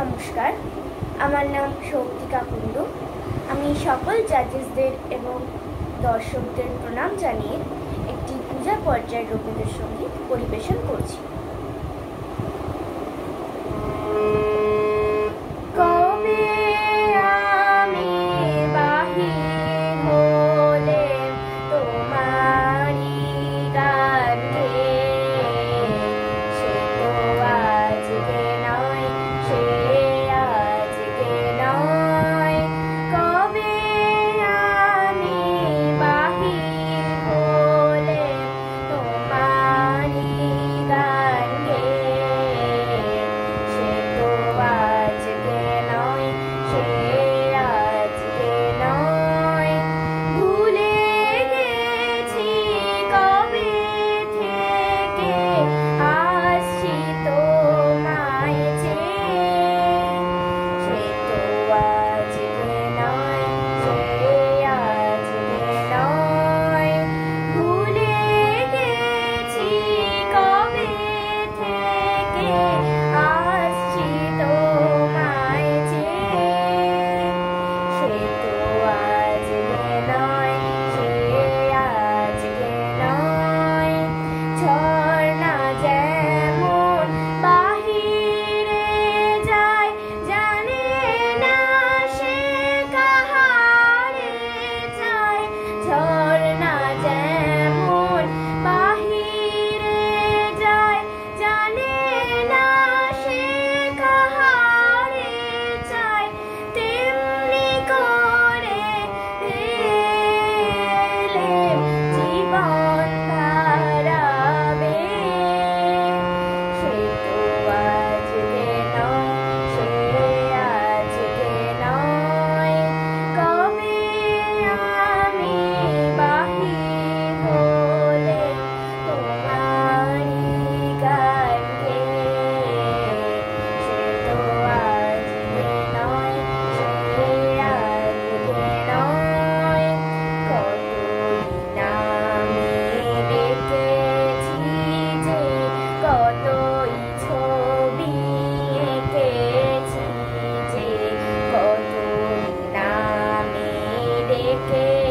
নমস্কার। আমার নাম শক্তিকা কুন্ডু আমি সকল জাজেসদের এবং দর্শকদের প্রণাম জানিয়ে একটি পূজা পর্যায়ের রবীন্দ্রসঙ্গীত পরিবেশন করছি। Okay.